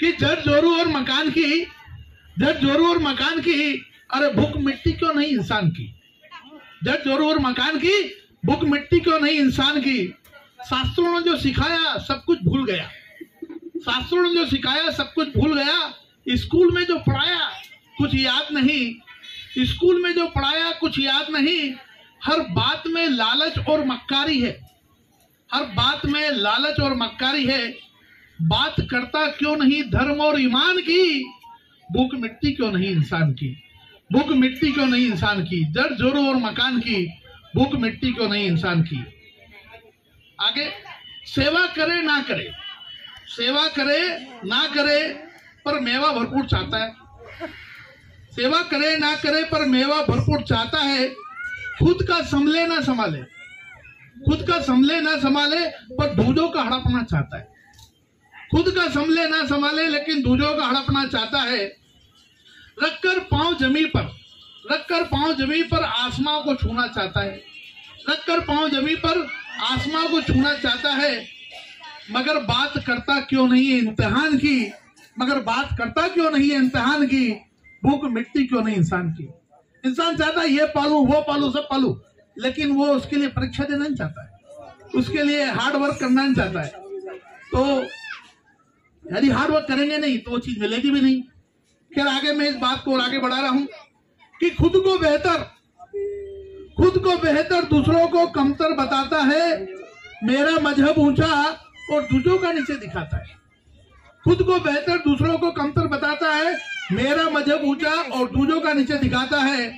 कि जट जोरू और मकान की जट जोरू और मकान की अरे भूख मिट्टी क्यों नहीं इंसान की? जट जोरू और मकान की, भूख मिट्टी क्यों नहीं इंसान की? शास्त्रों ने जो सिखाया, सब कुछ भूल गया। शास्त्रों ने जो सिखाया, सब कुछ भूल गया। स्कूल में जो पढ़ाया, कुछ याद नहीं। स्कूल में जो पढ़ाया, कुछ याद नहीं। हर बात में लालच और मक्कारी है। हर बात में लालच और मक्कारी है। बात करता क्यों नहीं धर्म और ईमान की? भूख मिट्टी क्यों नहीं इंसान की? भूख मिट्टी क्यों नहीं इंसान की? जड़ जोरों और मकान की भूख मिट्टी क्यों नहीं इंसान की? आगे, सेवा करे ना करे। सेवा करे ना करे, पर मेवा भरपूर चाहता है। सेवा करे ना करे, पर मेवा भरपूर चाहता है। खुद का संभले ना संभाले। खुद का संभले ना संभाले, पर दूजों का हड़पना चाहता है। खुद का संभले ना संभाले, लेकिन दूजों का हड़पना चाहता है। रखकर पाँव जमी पर, रखकर पाँव जमी पर आसमां को छूना चाहता है। रखकर पाँव जमी पर आसमां को छूना चाहता है। मगर बात करता क्यों नहीं है इम्तिहान की? मगर बात करता क्यों नहीं है इम्तिहान की? भूख मिट्टी क्यों नहीं इंसान की? इंसान चाहता है ये पालू, वो पालू, सब पालू, लेकिन वो उसके लिए परीक्षा देना नहीं चाहता है। उसके लिए हार्ड वर्क करना नहीं चाहता है। तो यदि हार्ड वर्क करेंगे नहीं तो वो चीज़ मिलेगी भी नहीं। फिर आगे मैं इस बात को और आगे बढ़ा रहा हूँ कि खुद को बेहतर, खुद को बेहतर दूसरों को कमतर बताता है, मेरा मज़हब ऊँचा और दूसरों का नीचे दिखाता है। खुद को बेहतर दूसरों को कमतर बताता है, मेरा मज़हब ऊँचा और दूसरों का नीचे दिखाता है।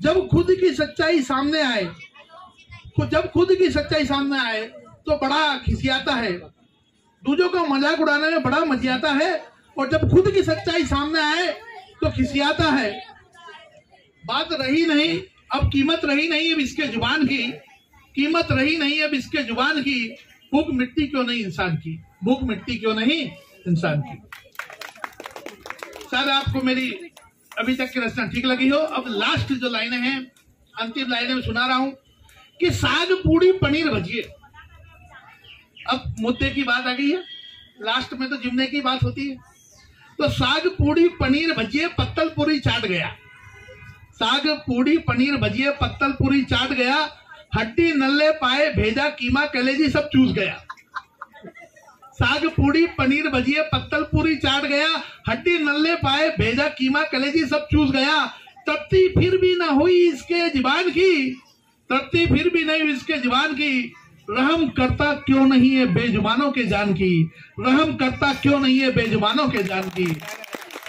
जब खुद की सच्चाई सामने आए, जब खुद की सच्चाई सामने आए तो बड़ा खिसियाता है। दूसरों का मज़ाक उड़ाने में बड़ा मजियाता है और जब खुद की सच्चाई सामने आए तो खिसियाता है। बात रही नहीं, अब कीमत रही नहीं अब इसके ज़ुबान की। कीमत रही नहीं अब इसके ज़ुबान की। भूख मिट्टी क्यों नहीं इंसान की? भूख मिट्टी क्यों नहीं इंसान की? सर आपको मेरी अभी तक की रचना ठीक लगी हो। अब लास्ट जो लाइनें हैं, अंतिम लाइनें में सुना रहा हूँ कि साग पूड़ी पनीर भजिए। अब मुद्दे की बात आ गई है। लास्ट में तो जिमने की बात होती है। तो साग, पूड़ी, पनीर, भजिए, पत्तल, पूरी चाट गया। साग, पूड़ी, पनीर, भजिए, पत्तल, पूरी चाट गया। हड्डी, नल्ले, पाए, भेजा, कीमा, कलेजी सब चूस गया। साग, पूड़ी, पनीर, भजिए, पत्तल, पूरी चाट गया। हड्डी, नल्ले, पाए, भेजा, कीमा, कलेजी सब चूस गया। तृप्ति फिर भी ना हुई इसके जीवान की। तृप्ति फिर भी नहीं हुई इसके जीवान की। रहम करता क्यों नहीं है बेजुबानों के जान की? रहम करता क्यों नहीं है बेजुबानों के जान की?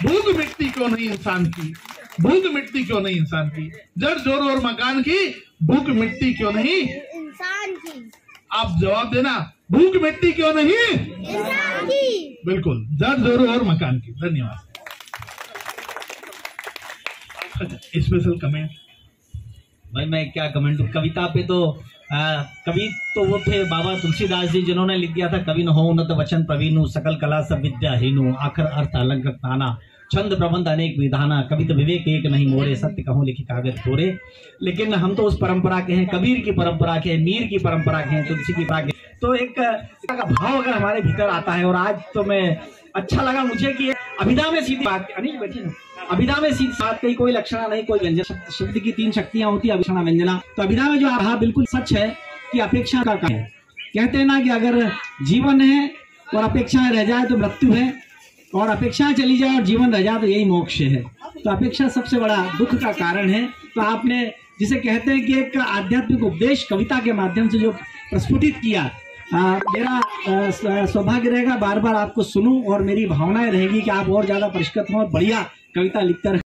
भूख मिट्टी क्यों नहीं इंसान की? भूख मिट्टी क्यों नहीं इंसान की? जड़ ज़ोर और मकान की भूख मिट्टी क्यों नहीं? इंसान की। आप जवाब देना भूख मिट्टी क्यों नहीं? इंसान की। बिल्कुल जड़ ज़ोर और मकान की। धन्यवाद। स्पेशल कमेंट भाई मैं क्या कमेंट कविता पे तो आ, कवि तो वो थे बाबा तुलसीदास जी जिन्होंने लिख दिया था कवि न हो उन्नत वचन प्रवीणु सकल कला सब विद्या हीनु आखर अर्थ अलंकृत ताना छंद प्रबंध अनेक विधाना कवित विवेक एक नहीं मोरे सत्य कहूँ लिखी कागज़ थोरे लेकिन हम तो उस परंपरा के हैं कबीर की परंपरा के हैं मीर की परंपरा के हैं तुलसी की के तो एक का भाव अगर हमारे भीतर आता है, और आज तो मैं अच्छा लगा मुझे कि अभिधा में सीधी बात, अनिल बैठी ना। अभिधा में सीधी बात, कही कोई लक्षणा नहीं, कोई व्यंजन। शब्द- की तीन शक्तियाँ होती है अभिषणा व्यंजना। तो अभिधा में जो रहा, बिल्कुल सच है कि अपेक्षा का है। कहते हैं ना कि अगर जीवन है और अपेक्षाएँ रह जाए तो मृत्यु है, और अपेक्षाएँ चली जाए और जीवन रह जाए तो यही मोक्ष है। तो अपेक्षा सबसे बड़ा दुख का कारण है। तो आपने जिसे कहते हैं कि एक आध्यात्मिक उपदेश कविता के माध्यम से जो प्रस्फुटित किया आ, मेरा सौभाग्य रहेगा बार बार आपको सुनूं और मेरी भावनाएँ रहेगी कि आप और ज़्यादा परिष्कृत हों और बढ़िया कविता लिखते रहें।